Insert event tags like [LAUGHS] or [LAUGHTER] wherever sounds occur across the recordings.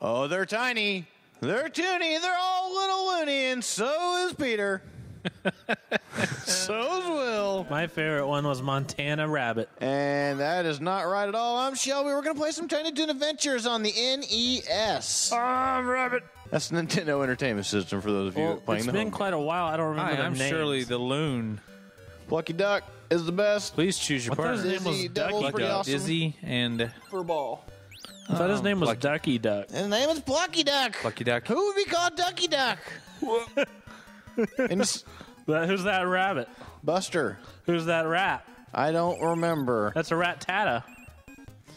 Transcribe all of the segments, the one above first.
Oh, they're tiny. They're toony. They're all little loony, and so is Peter. [LAUGHS] so is Will. My favorite one was Montana Rabbit. And that is not right at all. I'm Shelby. We're going to play some Tiny Toon Adventures on the NES. I'm Rabbit. That's the Nintendo Entertainment System for those of you Well, playing it's the been home. quite a while. I don't remember Hi, the I'm names. Shirley the Loon. Plucky Duck is the best. Please choose your I thought his partner. name was Dizzy Ducky Devil's Duck. awesome. Dizzy and For ball. I thought his oh, name was Lucky. Ducky Duck. His name is Plucky Duck. Lucky Duck. Who would be called Ducky Duck? [LAUGHS] and it's That- Who's that rabbit? Buster. Who's that rat? I don't remember. That's a Rattata.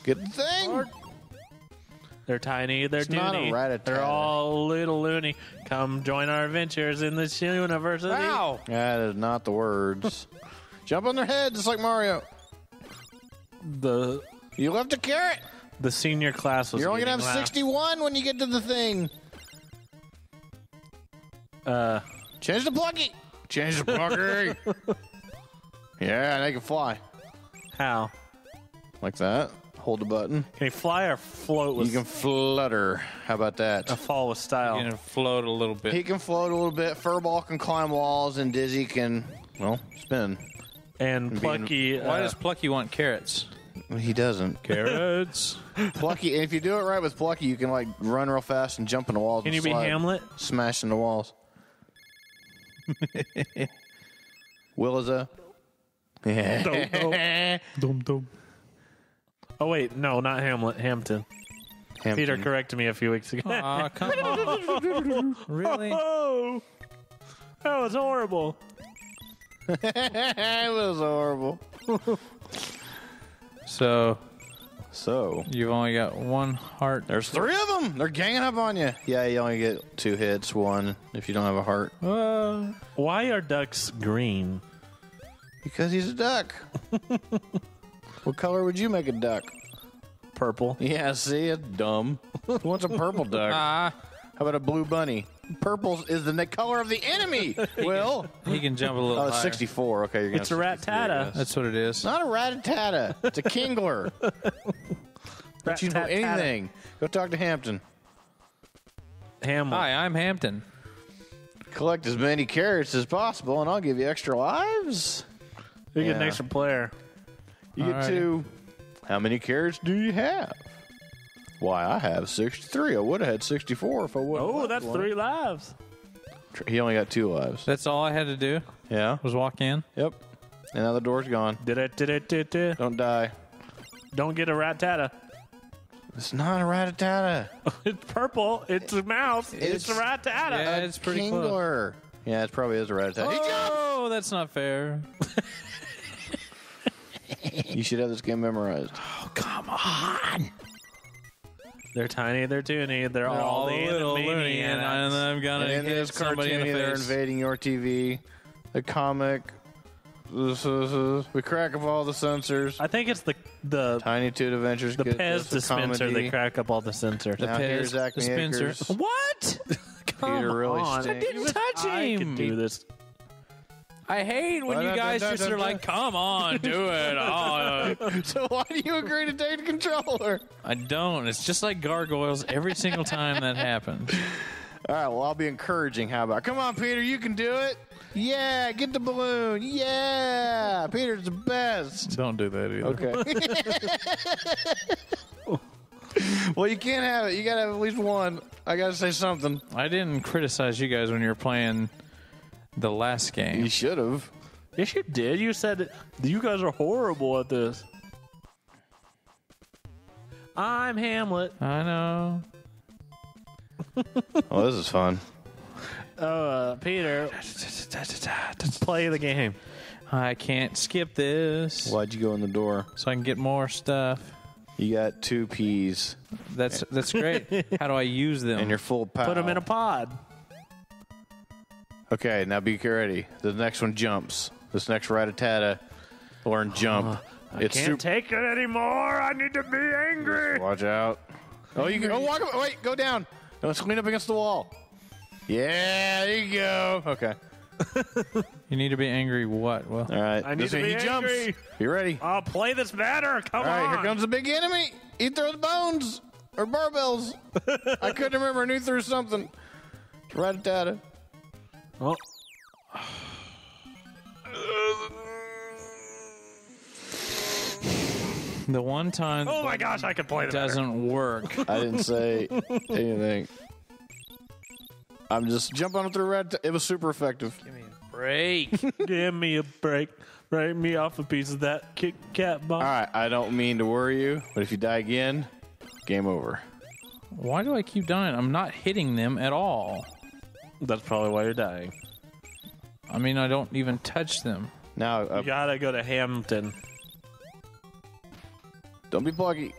Good thing. They're tiny. They're It's not a toony. rat-a-tat-a. They're all little loony. Come join our adventures in this university. Wow. That is not the words. [LAUGHS] Jump on their head just like Mario. The You left a carrot. The senior class was. You're only gonna have getting 61 when you get to the thing. Uh, Change the plucky. Change the plucky. [LAUGHS] yeah, and they can fly how like that. Hold the button. can he fly or float with You can flutter. How about that? a fall with style? Gonna float a little bit. He can float a little bit. Furrball can climb walls, and Dizzy can, well, spin. and Plucky. Why uh, does Plucky want carrots? He doesn't. Carrots. Plucky, and if you do it right with Plucky, you can like run real fast and jump in the walls. Can and you be slide, Hamlet? Smash into walls. [LAUGHS] Will is a. Yeah. Dum dum. Oh wait, no, not Hamlet. Hamton. Peter corrected me a few weeks ago. Aw, [LAUGHS] come on. really? [LAUGHS] oh, that was horrible. it was horrible. So So you've only got one heart. there's three of them. They're ganging up on you. Yeah, you only get two hits. One if you don't have a heart. Uh, Why are ducks green? Because he's a duck. [LAUGHS] what color would you make a duck? Purple. Yeah, see, it's dumb. [LAUGHS] Who wants a purple duck? ah, How about a blue bunny? Purple is the color of the enemy. [LAUGHS] Will. he can jump a little Oh, higher. 64. Okay, you're It's a have Rattata. That's what it is. It's not a rat-a-tata. It's a kingler. [LAUGHS] Don't you know anything? Go talk to Hamton. Hamlet. Hi, I'm Hamton. Collect as many carrots as possible, and I'll give you extra lives. You get an extra player. You get Alrighty. to. How many carrots do you have? Why, I have 63. I would have had 64 if I would. Oh, that's three lives. He only got two lives. That's all I had to do Yeah. was walk in. Yep. And now the door's gone. Did it? Did it? Did it? Don't die. Don't get a Rattata. It's not a rat-a-tata. [LAUGHS] It's purple. It's a mouse. It's, It's- a Rattata. Yeah, it's pretty close. Yeah, it probably is a rat-a-tata. Oh, that's not fair. [LAUGHS] You should have this game memorized. Oh, They're tiny. They're toony. They're, all, the little loony, and Animaniacs. I'm gonna And hit this somebody cartoon, in the they're invading your TV. The comic. This is- We crack up all the sensors. I think it's the the Tiny Toon Adventures. the get Pez us a dispenser. comedy. They crack up all the sensors. Now Pez here's Acme dispenser. Acres. What? Peter really on. stinks. I didn't touch I him. could do this. I hate when you guys just are like, "Come on, do it." [LAUGHS] Oh, so why do you agree to take the controller? I don't. It's just like gargoyles every single time that happens. All right, well, I'll be encouraging. How about? Come on, Peter, you can do it. Yeah, get the balloon. Yeah, Peter's the best. Don't do that either. Okay. [LAUGHS] well, you can't have it. You gotta have at least one. I gotta say something. I didn't criticize you guys when you were playing the last game. You should have. Yes, you did. You said you guys are horrible at this. I'm Hamlet. I know. [LAUGHS] Oh, this is fun. Oh, uh, Peter, play the game. I can't skip this, Why'd you go in the door? so I can get more stuff. You got two peas That's that's great. [LAUGHS] How do I use them? and you're full power. Put them in a pod. Okay, now be ready. The next one jumps. This next rat-a-tata learn jump. Uh, it's Can't super. take it anymore. I need to be angry. Watch out. Oh, you can. Oh, walk. away. Wait, go down. No, let's lean up against the wall. Yeah, there you go. Okay. [LAUGHS] you need to be angry. What? Well, All right. I need This to way be he jumps. angry. You ready? I'll play this better. Come All right, on. here comes the big enemy. He throws bones. or barbells. [LAUGHS] I couldn't remember. I knew through something. Rat-a-tata. Oh, [SIGHS] The one time oh my gosh, I could play it that. doesn't work. I didn't say [LAUGHS] anything. I'm just jumping on through rat. It was super effective. Give me a break. [LAUGHS] Give me a break. Break me off a piece of that Kit Kat bomb. All right, I don't mean to worry you, but if you die again, game over. Why do I keep dying? I'm not hitting them at all. That's probably why you're dying. I mean, I don't even touch them. Now, uh, You gotta go to Hamton. don't be plucky.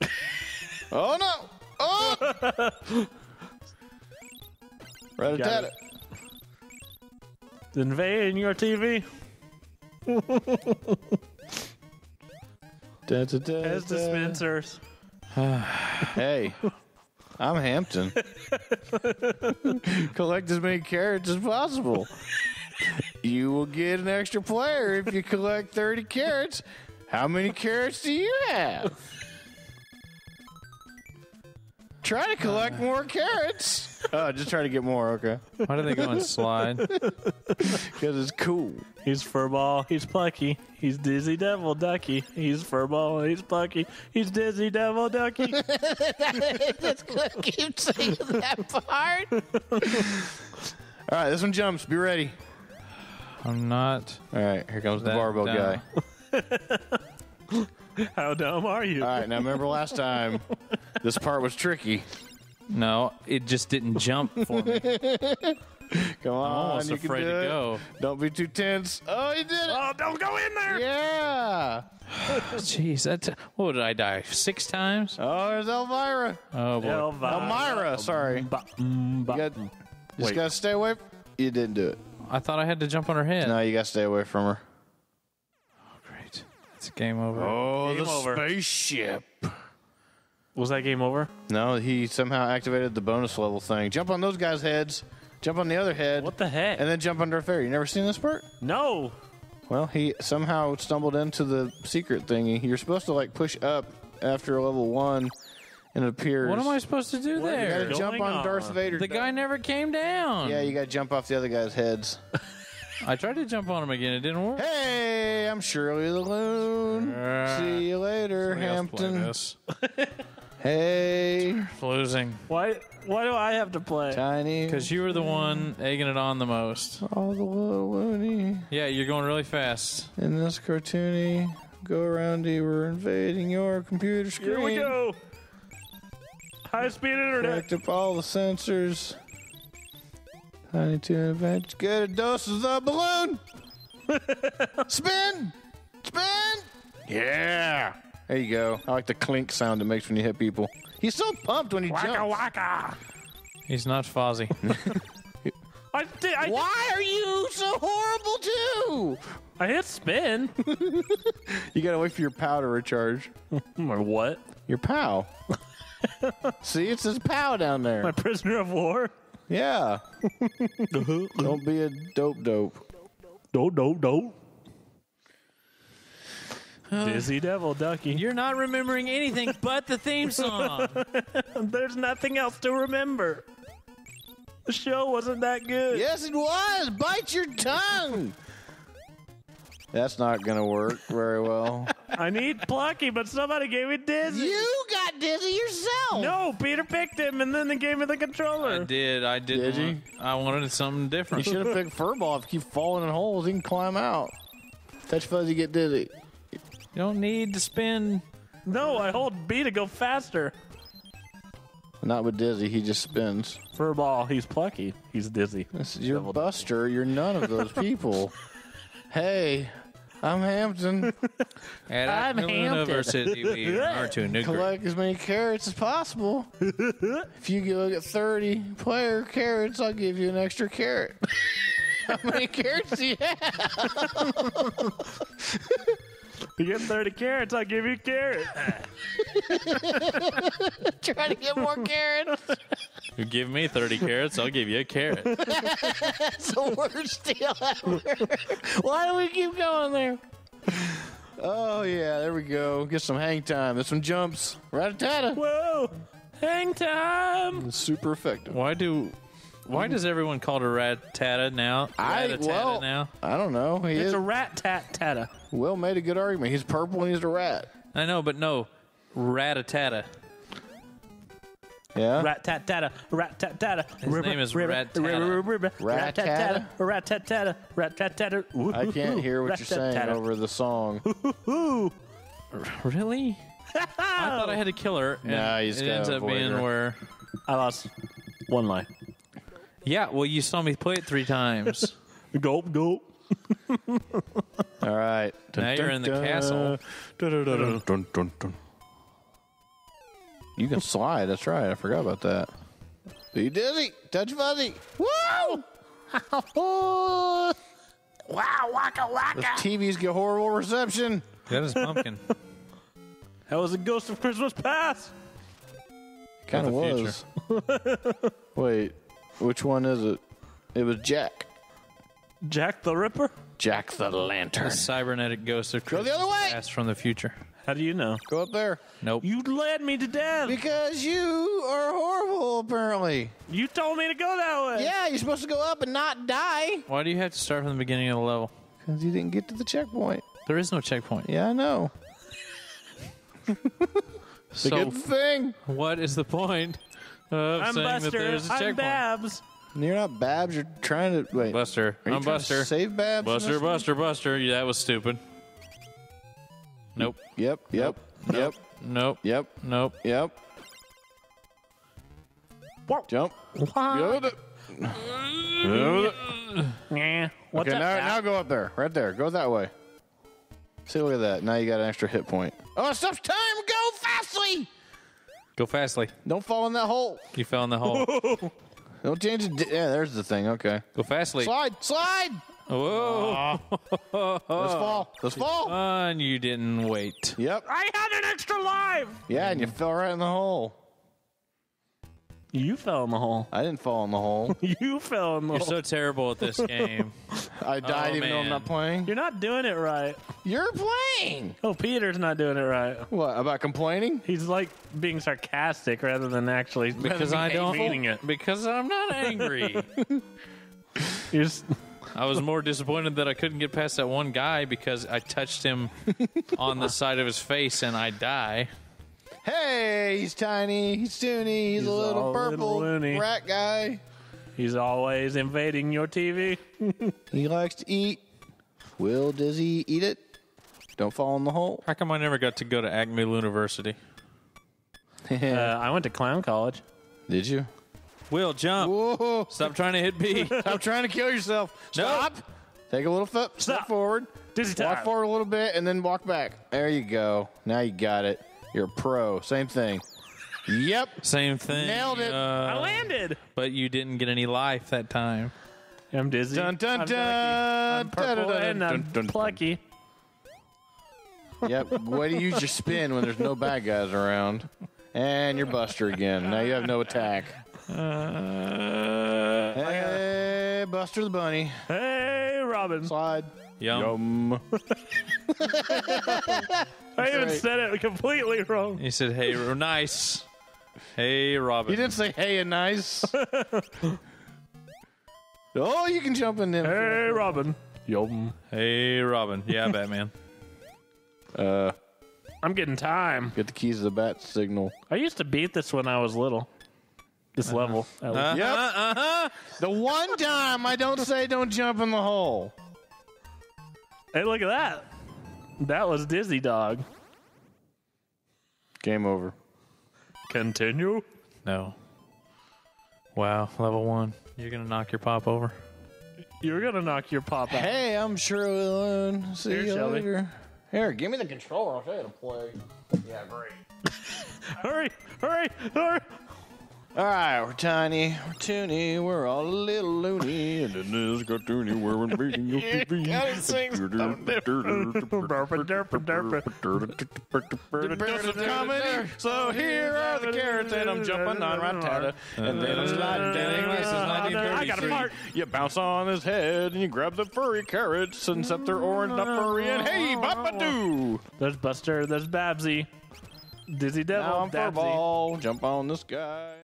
[LAUGHS] oh no! Oh! [LAUGHS] Rat-a-tata. Invading your TV. [LAUGHS] Da-da-da-da. As dispensers. [SIGHS] Hey, I'm Hamton. [LAUGHS] collect as many carrots as possible. You will get an extra player if you collect 30 carrots. How many carrots do you have? Try to collect uh. more carrots. [LAUGHS] Oh, just try to get more, okay. Why do they go and slide? [LAUGHS] Because it's cool. He's Furrball. He's plucky. He's dizzy devil ducky. He's Furrball. He's plucky. He's dizzy devil ducky. Let's keep saying that part. [LAUGHS] All right, this one jumps. Be ready. I'm not. All right, here comes the That barbell dumb. guy. How dumb are you? All right, now remember last time, this part was tricky. No, it just didn't jump for me. [LAUGHS] Come on, I'm almost you can afraid do to it. go. Don't be too tense. Oh, you did it! Oh, don't go in there. Yeah. [LAUGHS] Jeez, that. What did I die? Six times? Oh, there's Elvira. Oh boy. Elvira. Elmyra, sorry. Ba- mm, ba- You got, just gotta stay away. You didn't do it. I thought I had to jump on her head. No, you gotta stay away from her. Oh great. It's game over. Oh, Game over. spaceship. Was that game over? No, he somehow activated the bonus level thing. Jump on those guys' heads. Jump on the other head. What the heck? And then jump under a fairy. You never seen this part? no. Well, he somehow stumbled into the secret thingy. You're supposed to like push up after level one, and it appears. What am I supposed to do What You there? gotta jump on, on? Darth Vader. The guy never came down. Yeah, you gotta jump off the other guy's heads. [LAUGHS] I tried to jump on him again. It didn't work. hey, I'm Shirley the Loon. Uh, See you later, Somebody else play Hamton. [LAUGHS] this. Hey, Losing. Why? Why do I have to play? tiny. Because you were the one egging it on the most. all the little loony Yeah, you're going really fast. in this cartoony go aroundy. We're invading your computer screen. Here we go. High speed internet. Connect up all the sensors. Tiny Toon Adventure. Get a dose of the balloon. [LAUGHS] Spin! Spin! Yeah! There you go. I like the clink sound it makes when you hit people. He's so pumped when he Waka jumps. waka. He's not Fozzie. [LAUGHS] I did. I, Why are you so horrible too? I hit spin. [LAUGHS] You gotta wait for your pow to recharge. [LAUGHS] My what? Your pow. See, it says pow down there. My prisoner of war. Yeah. Don't be a dope dope. No, no, no. Dizzy Devil Ducky. you're not remembering anything but the theme song. [LAUGHS] There's nothing else to remember. The show wasn't that good. Yes, it was. Bite your tongue. That's not gonna work very well. [LAUGHS] I need Plucky, but somebody gave me Dizzy. you got dizzy yourself. No, Peter picked him, and then they gave me the controller. I did. I did. Did you? I wanted something different. You should have picked Furrball. If you keep falling in holes, he can climb out. Touch Fuzzy, get dizzy. You don't need to spin. No, I hold B to go faster. Not with dizzy. He just spins. Furrball, he's Plucky. He's Dizzy. This is- You're Buster. You're none of those [LAUGHS] people. hey, I'm Hamton. At I'm Luna Hamton. versus [LAUGHS] R2 Nuclear. Collect as many carrots as possible. [LAUGHS] if you go get 30 player carrots, I'll give you an extra carrot. How many carrots do you have? You get 30 carrots, I'll give you a carrot. [LAUGHS] Try to get more carrots. You give me 30 carrots, I'll give you a carrot. [LAUGHS] That's the worst deal ever. Why do we keep going there? Oh, yeah, there we go. Get some hang time. This one jumps. Rat-a-tata. Whoa! Hang time. Super effective. Why do? Why does everyone call it a Rattata now? I Rat-a-tata well, now. I don't know. He It's is, a rat tat tata. Will made a good argument. He's purple and he's a rat. I know, but no, rat-a-tata. Yeah. Rat tat tata. Rat tat tata. His name is Rattata. Rat tat tata. Rat tat tata. Rat tat tata. I can't hear what you're saying over the song. Ooh. [LAUGHS] Really? [LAUGHS] I thought I had to kill her. And Nah, you just it gotta ends up avoid being her. where. I lost one life. Yeah, well, you saw me play it three times. [LAUGHS] Gulp, gulp. [LAUGHS] All right. Now you're in the castle. Dun, dun, dun, dun. You can slide. That's right. I forgot about that. Be dizzy. Touch fuzzy. Woo! [LAUGHS] wow, waka waka. Those TVs get horrible reception. that is pumpkin. That was a ghost of Christmas past. Kind of the was. Wait, which one is it? It was Jack. Jack the Ripper? Jack the The Lantern. cybernetic ghost of Go the other way. past from the future. How do you know? Go up there. Nope. You led me to death. Because you are horrible, apparently. You told me to go that way. Yeah, you're supposed to go up and not die. Why do you have to start from the beginning of the level? Because you didn't get to the checkpoint. There is no checkpoint. Yeah, I know. It's [LAUGHS] a So good thing. what is the point of Uh, I'm saying that Buster. there's a I'm? Babs. You're not Babs. You're trying to wait. Buster. Are you I'm trying to Buster. Save Babs. in Buster, this one? Buster, Buster. Yeah, that was stupid. Nope. Yep. Yep. Yep. Nope. Yep. Nope. Yep. Jump. Good. Yeah. What's Okay, up, now, Bab? now go up there. Right there. Go that way. See, look at that. Now you got an extra hit point. Oh, it stops time. Go fastly. Go fastly. Don't fall in that hole. You fell in the hole. [LAUGHS] Don't change it. di- Yeah, there's the thing. Okay. Go fastly. Slide. Slide. Whoa. [LAUGHS] Let's fall. Let's fall. And you didn't wait. Yep. I had an extra life. Yeah, and you fell right in the hole. You fell in the hole. I didn't fall in the hole. [LAUGHS] You fell in the hole. You're hole. so terrible at this game. [LAUGHS] I died Oh, even though I'm man. not playing. You're not doing it right. You're playing. Oh, Peter's not doing it right. What about complaining? He's like being sarcastic rather than actually Because [LAUGHS] I don't. meaning it. Because I'm not angry. You're just, I was more disappointed that I couldn't get past that one guy because I touched him on the side of his face and I die. Hey, he's tiny. He's toony. He's, He's a little all little purple loony. rat guy. he's always invading your TV. [LAUGHS] He likes to eat. Will Dizzy eat it? Don't fall in the hole. How come I never got to go to Acme University? [LAUGHS] Uh, I went to clown college. Did you? Will jump. Whoa! Stop trying to hit B. [LAUGHS] Stop trying to kill yourself. Stop. Take a little foot, step Stop. forward. Dizzy time. Walk forward a little bit and then walk back. There you go. Now you got it. You're a pro. Same thing. Yep. Same thing. Nailed it. I Uh, landed. but you didn't get any life that time. I'm dizzy. Dun dun I'm dun. plucky. I'm purple Dun, dun, and I'm dun, dun. plucky. Yep. Way to use your spin when there's no bad guys around. And you're Buster again. Now you have no attack. Uh, Hey, Buster the Bunny. hey, Robin. Slide. Yum. Yum. [LAUGHS] I even right. said it completely wrong. He said, "Hey, r- nice. Hey, Robin." You didn't say hey and nice. [LAUGHS] oh, you can jump in there. Hey, Robin. Yum. Hey, Robin. Yeah, [LAUGHS] Batman. Uh, I'm getting time. get the keys to the bat signal. I used to beat this when I was little. This level. at least. Uh-huh, Yep. uh-huh. The one time I don't say don't jump in the hole. Hey, look at that. That was Dizzy Dog. Game over. Continue. No. Wow, level one. You're gonna knock your pop over. You're gonna knock your pop out. Hey, I'm Shirley Loon. See Here, you Shelby. later. Here, give me the controller. I'll show you how to play. Yeah, great. [LAUGHS] Hurry, hurry, hurry. All right, we're tiny, we're toony, we're all a little loony, and in this cartoony where we're beating your TV. gotta sing comedy. So here are the carrots, and I'm jumping on Rattata, and then I'm sliding down. This is I got a part. You bounce on his head, and you grab the furry carrots, and set their orange up furry, and hey, Papa Doo! There's Buster. There's Babsy. Dizzy Devil. Now I'm Dabsy. Furrball. Jump on this guy.